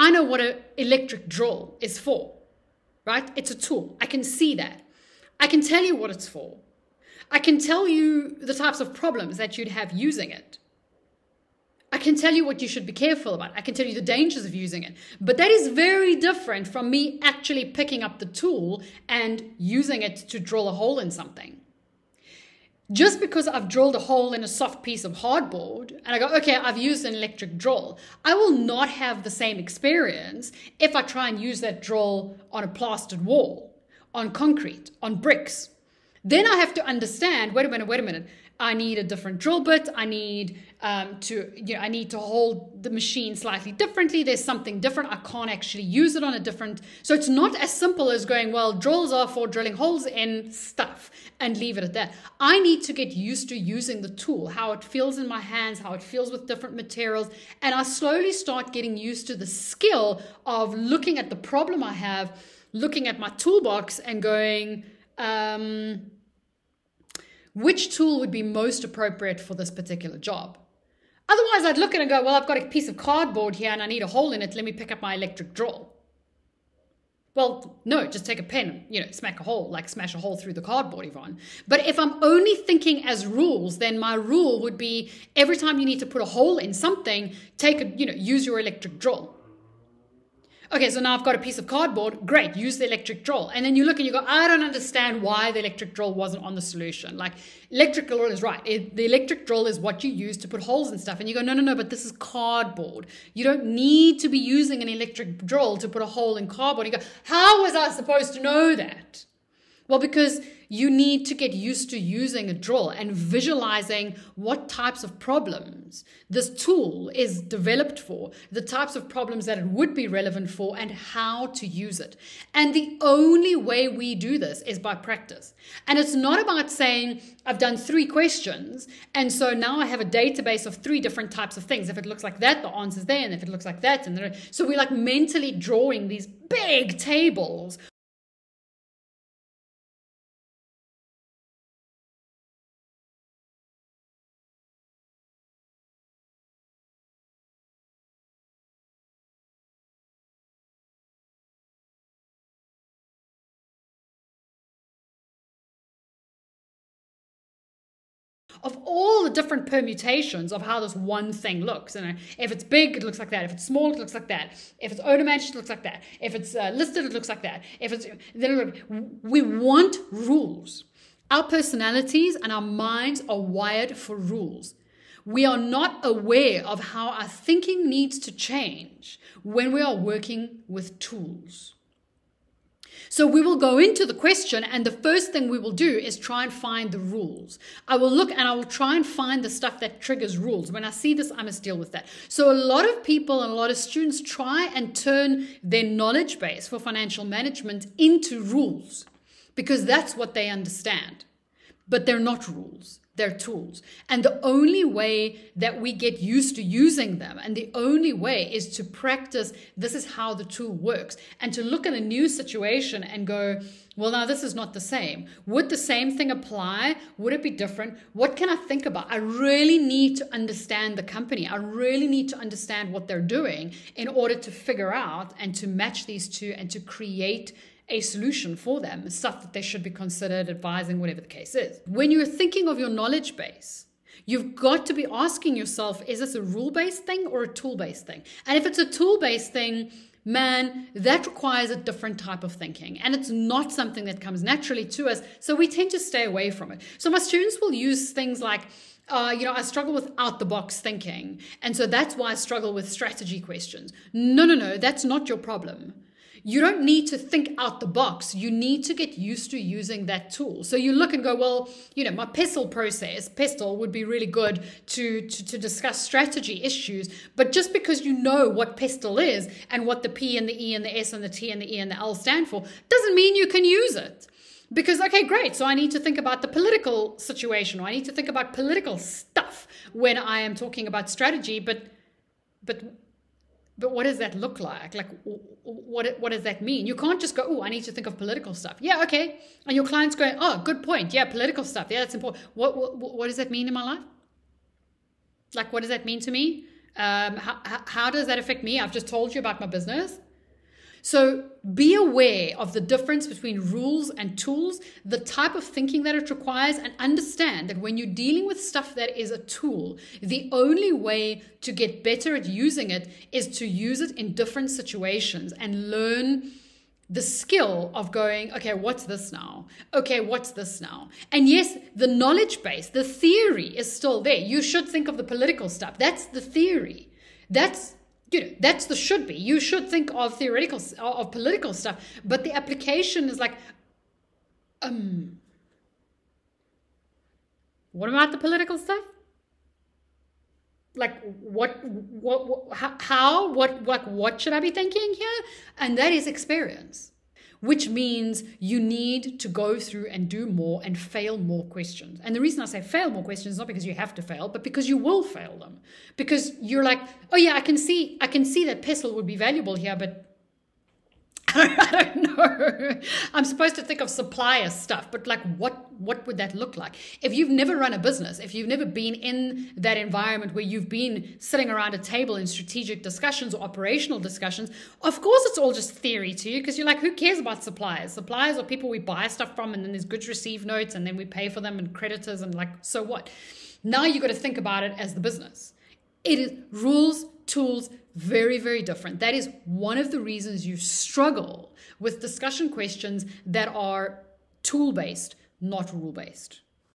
I know what an electric drill is for, right? It's a tool. I can see that. I can tell you what it's for. I can tell you the types of problems that you'd have using it. I can tell you what you should be careful about. I can tell you the dangers of using it. But that is very different from me actually picking up the tool and using it to drill a hole in something. Just because I've drilled a hole in a soft piece of hardboard and I go, okay, I've used an electric drill, I will not have the same experience if I try and use that drill on a plastered wall, on concrete, on bricks. Then I have to understand wait a minute, wait a minute. I need a different drill bit. I need um, to, you know, I need to hold the machine slightly differently. There's something different. I can't actually use it on a different. So it's not as simple as going, well, drills are for drilling holes in stuff and leave it at that. I need to get used to using the tool, how it feels in my hands, how it feels with different materials. And I slowly start getting used to the skill of looking at the problem I have, looking at my toolbox and going, um, which tool would be most appropriate for this particular job. Otherwise, I'd look at it and go, well, I've got a piece of cardboard here and I need a hole in it. Let me pick up my electric drill. Well, no, just take a pen, you know, smack a hole, like smash a hole through the cardboard, Yvonne. But if I'm only thinking as rules, then my rule would be every time you need to put a hole in something, take a, you know, use your electric drill. Okay, so now I've got a piece of cardboard. Great, use the electric drill. And then you look and you go, I don't understand why the electric drill wasn't on the solution. Like, electric drill is right. It, the electric drill is what you use to put holes and stuff. And you go, no, no, no, but this is cardboard. You don't need to be using an electric drill to put a hole in cardboard. You go, how was I supposed to know that? Well, because you need to get used to using a drill and visualizing what types of problems this tool is developed for, the types of problems that it would be relevant for, and how to use it. And the only way we do this is by practice. And it's not about saying, I've done three questions, and so now I have a database of three different types of things. If it looks like that, the answer's there, and if it looks like that, and so we're like mentally drawing these big tables of all the different permutations of how this one thing looks. And if it's big, it looks like that. If it's small, it looks like that. If it's owner managed, it looks like that. If it's uh, listed, it looks like that. If it's then we want rules. Our personalities and our minds are wired for rules. We are not aware of how our thinking needs to change when we are working with tools. So we will go into the question, and the first thing we will do is try and find the rules. I will look and I will try and find the stuff that triggers rules. When I see this, I must deal with that. So a lot of people and a lot of students try and turn their knowledge base for financial management into rules because that's what they understand. But they're not rules they're tools. And the only way that we get used to using them, and the only way is to practice this is how the tool works, and to look at a new situation and go, well, now this is not the same. Would the same thing apply? Would it be different? What can I think about? I really need to understand the company. I really need to understand what they're doing in order to figure out and to match these two and to create a solution for them, stuff that they should be considered, advising, whatever the case is. When you're thinking of your knowledge base, you've got to be asking yourself is this a rule based thing or a tool based thing? And if it's a tool based thing, man, that requires a different type of thinking. And it's not something that comes naturally to us. So we tend to stay away from it. So my students will use things like, uh, you know, I struggle with out the box thinking. And so that's why I struggle with strategy questions. No, no, no, that's not your problem you don't need to think out the box. You need to get used to using that tool. So you look and go, well, you know, my PESTLE process, PESTLE would be really good to, to, to discuss strategy issues. But just because you know what PESTLE is and what the P and the E and the S and the T and the E and the L stand for, doesn't mean you can use it. Because, okay, great. So I need to think about the political situation or I need to think about political stuff when I am talking about strategy. But, but but what does that look like? Like, what what does that mean? You can't just go, oh, I need to think of political stuff. Yeah, okay. And your client's going, oh, good point. Yeah, political stuff. Yeah, that's important. What what, what does that mean in my life? Like, what does that mean to me? Um, how, how does that affect me? I've just told you about my business. So be aware of the difference between rules and tools, the type of thinking that it requires, and understand that when you're dealing with stuff that is a tool, the only way to get better at using it is to use it in different situations and learn the skill of going, okay, what's this now? Okay, what's this now? And yes, the knowledge base, the theory is still there. You should think of the political stuff. That's the theory. That's you know that's the should be. You should think of theoretical of political stuff, but the application is like, um, what about the political stuff? like what, what what how what what what should i be thinking here and that is experience which means you need to go through and do more and fail more questions. And the reason i say fail more questions is not because you have to fail but because you will fail them. Because you're like oh yeah i can see i can see that PESTLE would be valuable here but I don't know. I'm supposed to think of supplier stuff, but like what what would that look like? If you've never run a business, if you've never been in that environment where you've been sitting around a table in strategic discussions or operational discussions, of course it's all just theory to you because you're like, who cares about suppliers? Suppliers are people we buy stuff from and then there's goods received notes and then we pay for them and creditors and like so what? Now you've got to think about it as the business. It is rules, tools, very, very different. That is one of the reasons you struggle with discussion questions that are tool based, not rule based.